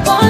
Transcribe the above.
keep on